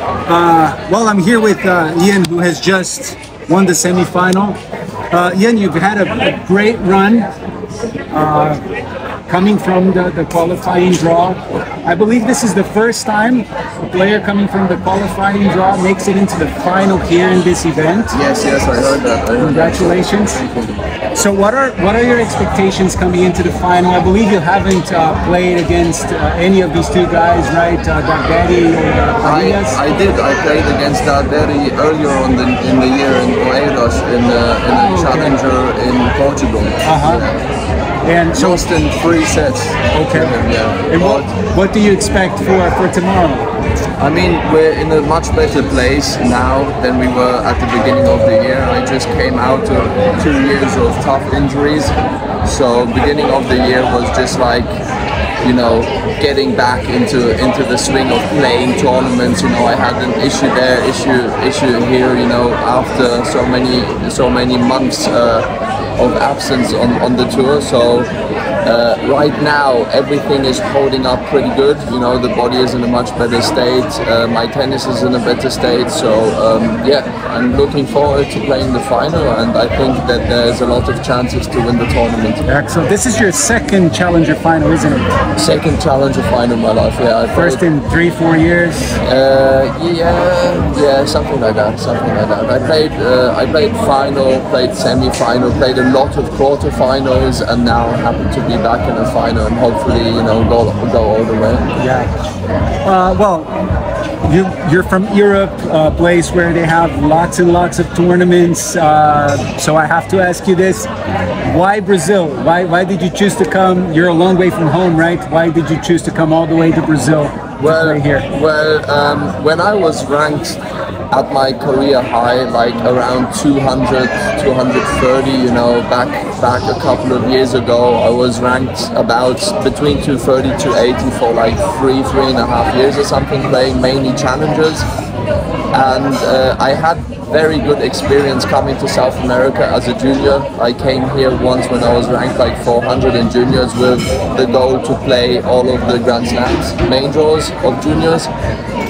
Uh, well, I'm here with uh, Jan, who has just won the semifinal. Uh, Jan, you've had a, a great run uh, coming from the, the qualifying draw. I believe this is the first time a player coming from the qualifying draw makes it into the final here in this event. Yes, yes, I heard that. I heard Congratulations. So, what are what are your expectations coming into the final? I believe you haven't uh, played against uh, any of these two guys, right? Uh, Darbetti or uh, I? I did. I played against Darbetti earlier on the, in the year in Oeiras in, uh, in a challenger in Portugal. Uh-huh. And Lost in three sets. okay. yeah. And what, what do you expect for, for tomorrow? I mean, we're in a much better place now than we were at the beginning of the year. I just came out of two years of tough injuries, so beginning of the year was just like, you know, getting back into into the swing of playing tournaments. You know, I had an issue there, issue issue here. You know, after so many so many months. Uh, of absence on, on the tour. So uh, right now everything is holding up pretty good. You know the body is in a much better state. Uh, my tennis is in a better state. So um, yeah, I'm looking forward to playing the final, and I think that there's a lot of chances to win the tournament. Excellent. This is your second challenger final, isn't it? Second challenger final in my life. Yeah, I First played- in three, four years. Uh, yeah, yeah, something like that, something like that. I played, uh, I played final, played semi-final, played a lot of quarter-finals, and now happen to be back in the final, and hopefully, you know, go go all the way. Yeah. Uh, well, you, you're from Europe, a place where they have lots and lots of tournaments. Uh, so I have to ask you this: Why Brazil? Why why did you choose to come? You're a long way from home, right? Why did you choose to come all the way to Brazil to Well, play here? well, um, when I was ranked at my career high, like around 200, 230, you know, back back a couple of years ago, I was ranked about between 230 to 80 for like three, three and a half years or something, playing mainly challengers. And uh, I had very good experience coming to South America as a junior. I came here once when I was ranked like 400 in juniors with the goal to play all of the Grand Slams, main draws of juniors.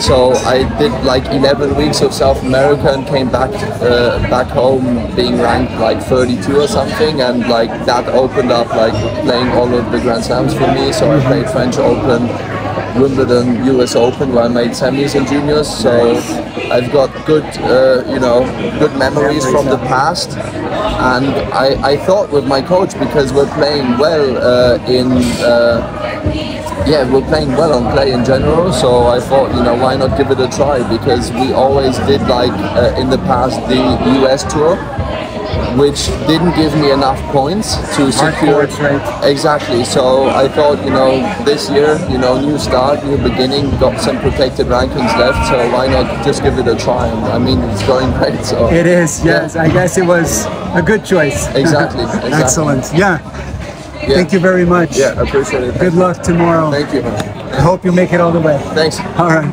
So I did like 11 weeks of South America and came back uh, back home being ranked like 32 or something, and like that opened up like playing all of the Grand Slams for me. So I played French Open, Wimbledon, US Open, where I made semis and juniors. So I've got good, uh, you know, good memories from the past. And I, I thought with my coach because we're playing well uh, in. Uh, yeah, we're playing well on play in general, so I thought, you know, why not give it a try? Because we always did like uh, in the past the US tour, which didn't give me enough points to secure. Exactly. So I thought, you know, this year, you know, new start, new beginning, got some protected rankings left, so why not just give it a try? And I mean, it's going great. So It is, yes. I guess it was a good choice. Exactly, exactly. Excellent. Yeah. Yeah. Thank you very much. yeah, appreciate it. Good luck tomorrow. Thank you. I hope you make it all the way. Thanks. All right.